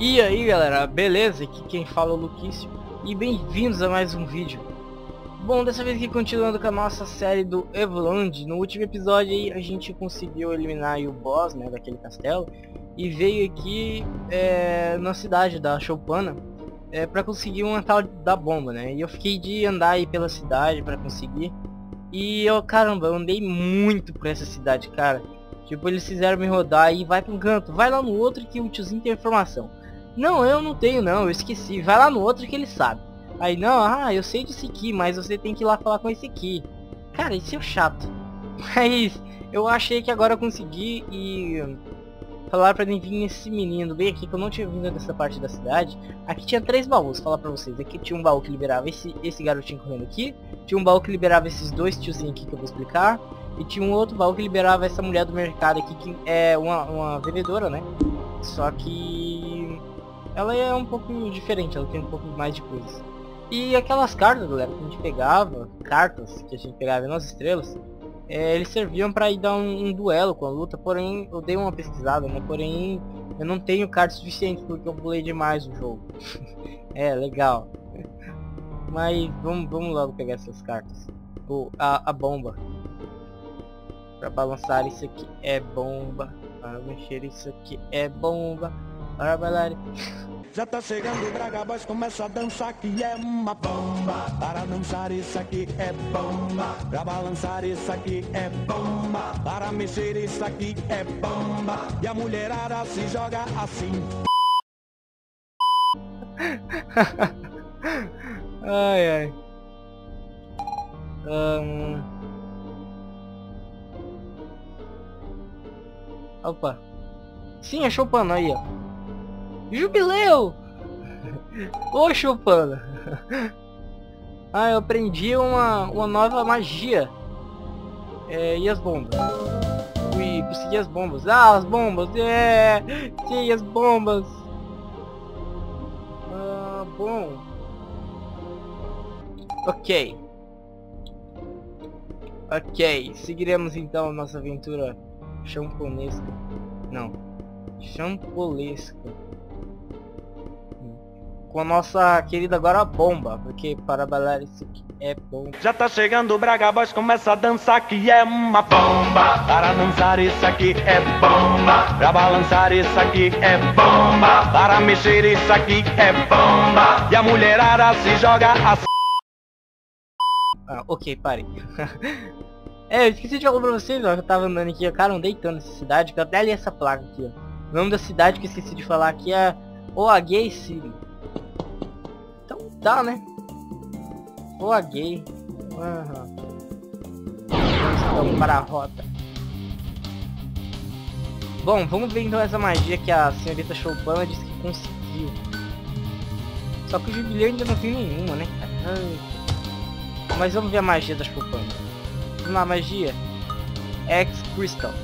E aí galera, beleza? Aqui quem fala é o Luquício e bem-vindos a mais um vídeo. Bom, dessa vez aqui continuando com a nossa série do Evoland, no último episódio aí a gente conseguiu eliminar o boss, né, daquele castelo e veio aqui é, na cidade da Choupana é, para conseguir uma tal da bomba, né, e eu fiquei de andar aí pela cidade para conseguir e eu, caramba, eu andei muito por essa cidade, cara. Tipo, eles fizeram me rodar e vai pra um canto, vai lá no outro que o tiozinho tem informação. Não, eu não tenho não, eu esqueci. Vai lá no outro que ele sabe. Aí, não, ah, eu sei disso aqui, mas você tem que ir lá falar com esse aqui. Cara, isso é chato. Mas eu achei que agora eu consegui e falar pra mim vir esse menino bem aqui, que eu não tinha vindo dessa parte da cidade. Aqui tinha três baús, falar pra vocês. Aqui tinha um baú que liberava esse, esse garotinho correndo aqui. Tinha um baú que liberava esses dois tiozinhos aqui que eu vou explicar. E tinha um outro baú que liberava essa mulher do mercado aqui, que é uma, uma vendedora, né? Só que ela é um pouco diferente, ela tem um pouco mais de coisas. E aquelas cartas, galera, que a gente pegava, cartas que a gente pegava nas estrelas, é, eles serviam para ir dar um, um, duelo com a luta, porém eu dei uma pesquisada, né? Porém eu não tenho cartas suficientes porque eu pulei demais o jogo. é, legal. Mas vamos, vamos logo pegar essas cartas. O, a, a bomba. Para balançar isso aqui é bomba. Para mexer isso aqui é bomba. Bailar. Já tá chegando o Braga Boys, começa a dançar que é uma bomba. Para dançar isso aqui é bomba. Para balançar isso aqui é bomba. Para mexer isso aqui é bomba. E a mulherada se joga assim. ai ai. Um... Opa. Sim, achou o pano aí, ó. Jubileu! Ô, Chupana! Ah, eu aprendi uma, uma nova magia. É, e as bombas? Ui, consegui as bombas. Ah, as bombas! É! Sim, as bombas! Ah, bom. Ok. Ok, seguiremos então nossa aventura champonesca. Não. Champolesca com a nossa querida agora bomba, porque para bailar isso aqui é bom. Já tá chegando o Braga Boys, começa a dançar que é uma bomba. Para dançar isso aqui é bomba. Para balançar isso aqui é bomba. Para mexer isso aqui é bomba. E a mulherada se joga assim. Ah, ok, pare. é, eu esqueci de falar pra vocês, ó, que eu tava andando aqui, cara, andei tanto nessa cidade, que eu até li essa placa aqui, ó. O nome da cidade que eu esqueci de falar aqui é Oagay City tá, né? Gay. Uhum. Vamos para a rota. Bom, vamos ver então essa magia que a senhorita Choupana disse que conseguiu. Só que o jubileu ainda não tem nenhuma, né? Mas vamos ver a magia da Choupana. Vamos lá, magia. X Crystal.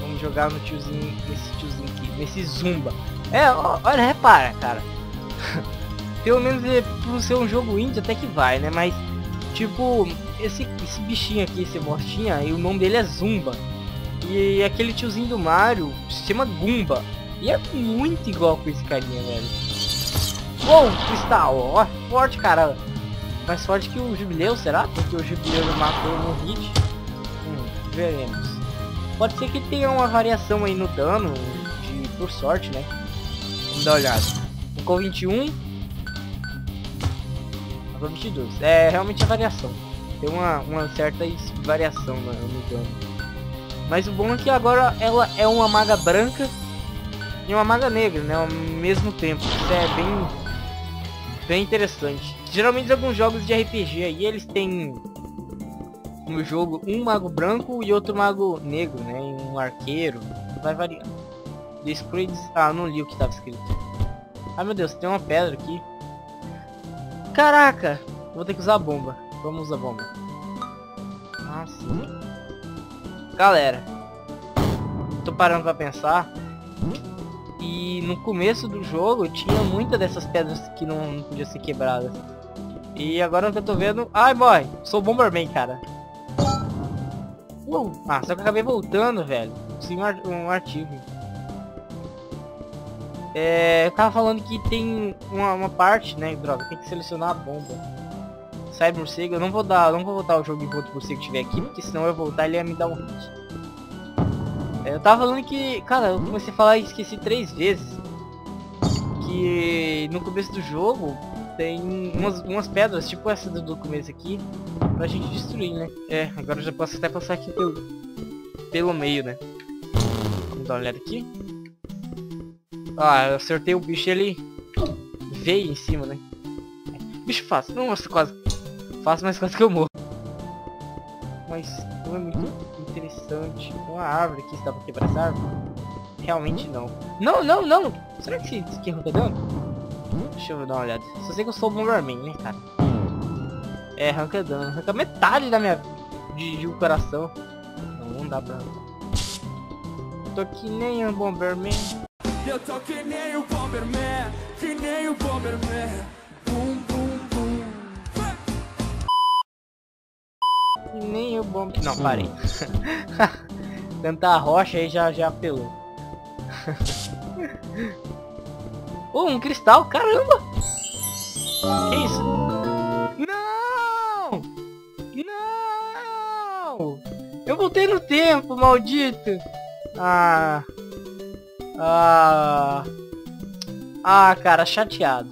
Vamos jogar no tiozinho, nesse tiozinho aqui, nesse Zumba. É, olha, repara, cara. Pelo menos é, por ser um jogo indie até que vai, né? Mas, tipo, esse, esse bichinho aqui, esse bostinha, e o nome dele é Zumba. E aquele tiozinho do Mario se chama Gumba. E é muito igual com esse carinha, velho. Uou, cristal, ó, forte, cara. Mais forte que o Jubileu, será? Porque o Jubileu matou no hit. Hum, veremos. Pode ser que tenha uma variação aí no dano, de, por sorte, né? Vamos dar uma olhada. Ficou 21, Agora 22. É realmente a variação. Tem uma, uma certa variação no. Mas o bom é que agora ela é uma maga branca e uma maga negra, né? Ao mesmo tempo. Isso é bem, bem interessante. Geralmente alguns jogos de RPG aí eles têm no jogo um mago branco e outro mago negro, né? Um arqueiro. Vai variando. The Ah, não li o que estava escrito. Ah meu Deus, tem uma pedra aqui. Caraca! Vou ter que usar a bomba. Vamos usar a bomba. Nossa. Galera. Tô parando pra pensar. E no começo do jogo tinha muitas dessas pedras que não, não podiam ser quebradas. E agora que eu tô vendo... Ai, boy! Sou Bomberman, cara. Uou. Ah, só que eu acabei voltando, velho. Sem um, ar um artigo. É, eu tava falando que tem uma, uma, parte, né, droga, tem que selecionar a bomba. Sai morcego, eu não vou dar, não vou voltar o jogo enquanto morcego estiver aqui, porque senão eu voltar ele ia me dar um hit. É, eu tava falando que, cara, eu comecei a falar e esqueci três vezes. Que no começo do jogo tem umas, umas pedras, tipo essa do, do começo aqui, pra gente destruir, né? É, agora eu já posso até passar aqui pelo, pelo meio, né? Vamos dar uma olhada aqui. Ah, eu acertei o bicho ele veio em cima, né? Bicho fácil, nossa, quase. Fácil, mas quase que eu morro. Mas não é muito interessante. Uma árvore aqui, dá pra quebrar essa árvore? Realmente não. Não, não, não! Será que esse aqui arranca dano? Deixa eu dar uma olhada. Só sei que eu sou o Bomberman, né, cara? É, arranca dano. Arranca metade da minha... De, de um coração. Não, não dá pra... Tô que nem um Bomberman. Eu tô que nem o Bomberman, que nem o Bomberman. Bum, bum, bum. Que nem o Bomberman. Não, parei. Tentar a rocha aí já, já apelou. oh, um cristal, caramba! Que isso? Não! Não! Eu voltei no tempo, maldito! Ah... Ah... Ah, cara, chateado.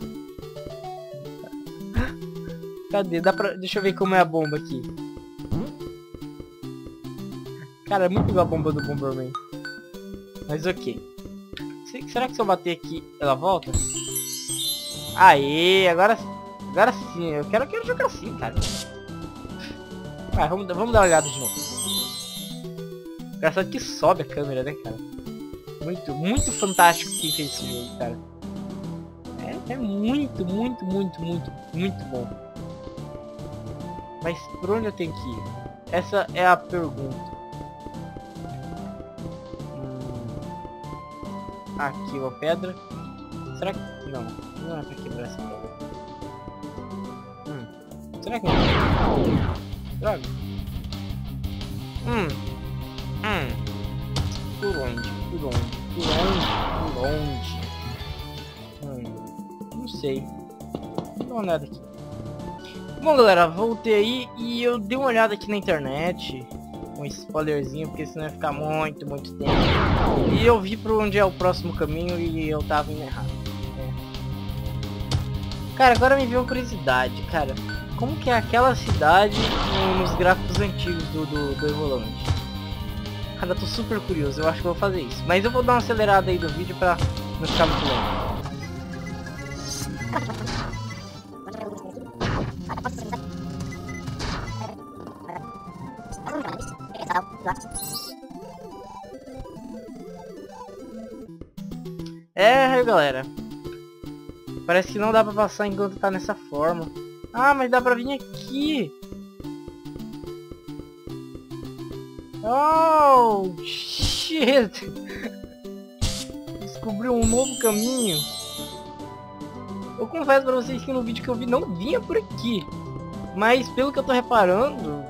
Cadê? Dá pra... Deixa eu ver como é a bomba aqui. Cara, é muito igual a bomba do Bomberman. Mas ok. Será que se eu bater aqui, ela volta? Aê, agora... Agora sim, eu quero, eu quero jogar assim, cara. Vamos, vamos dar uma olhada de novo. Engraçado que sobe a câmera, né, cara? Muito, muito fantástico quem fez esse jogo, cara. É, é muito, muito, muito, muito, muito bom. Mas por onde eu tenho que ir? Essa é a pergunta. Hum, aqui uma pedra. Será que... Não, não é pra quebrar essa pedra. Hum, será que... Droga. Hum. Hum. Onde? Por onde? Por onde? Por onde? Hum, não sei. Dá uma olhada aqui. Bom, galera, voltei aí e eu dei uma olhada aqui na internet. Um spoilerzinho, porque senão ia ficar muito, muito tempo. E eu vi pra onde é o próximo caminho e eu tava indo errado. É. Cara, agora me veio uma curiosidade, cara. Como que é aquela cidade nos gráficos antigos do, do, do Evoland? Cara, tô super curioso, eu acho que vou fazer isso. Mas eu vou dar uma acelerada aí do vídeo pra não ficar muito longo. É, galera. Parece que não dá pra passar enquanto tá nessa forma. Ah, mas dá pra vir aqui. Oh, shit! Descobriu um novo caminho. Eu confesso pra vocês que no vídeo que eu vi não vinha por aqui. Mas pelo que eu tô reparando...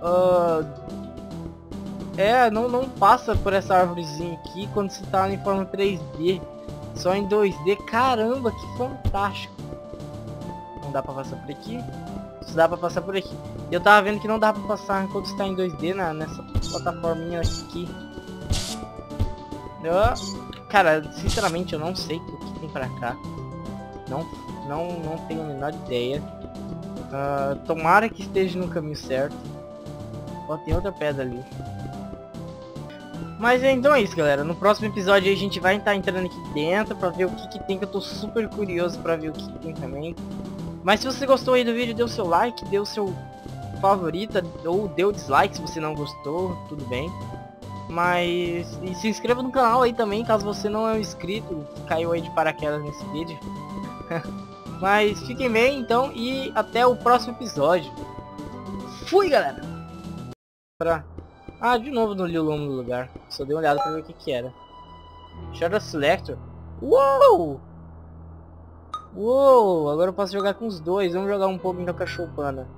Uh, é, não, não passa por essa árvorezinha aqui quando se tá em forma 3D. Só em 2D. Caramba, que fantástico. Não dá pra passar por aqui dá pra passar por aqui. Eu tava vendo que não dá pra passar enquanto está em 2D na, nessa plataforminha aqui. Eu, cara, sinceramente eu não sei o que tem pra cá. Não, não, não tenho a menor ideia. Uh, tomara que esteja no caminho certo. Ó, tem outra pedra ali. Mas então é isso, galera. No próximo episódio a gente vai estar entrando aqui dentro pra ver o que, que tem, que eu tô super curioso pra ver o que, que tem também. Mas se você gostou aí do vídeo, dê o seu like, dê o seu favorita ou dê o dislike se você não gostou, tudo bem. Mas e se inscreva no canal aí também, caso você não é inscrito, caiu aí de paraquedas nesse vídeo. Mas fiquem bem então e até o próximo episódio. Fui, galera! Pra... Ah, de novo no Lilom no lugar. Só dei uma olhada pra ver o que que era. Shadow Selector. Uou! Uou, agora eu posso jogar com os dois. Vamos jogar um pouco então com.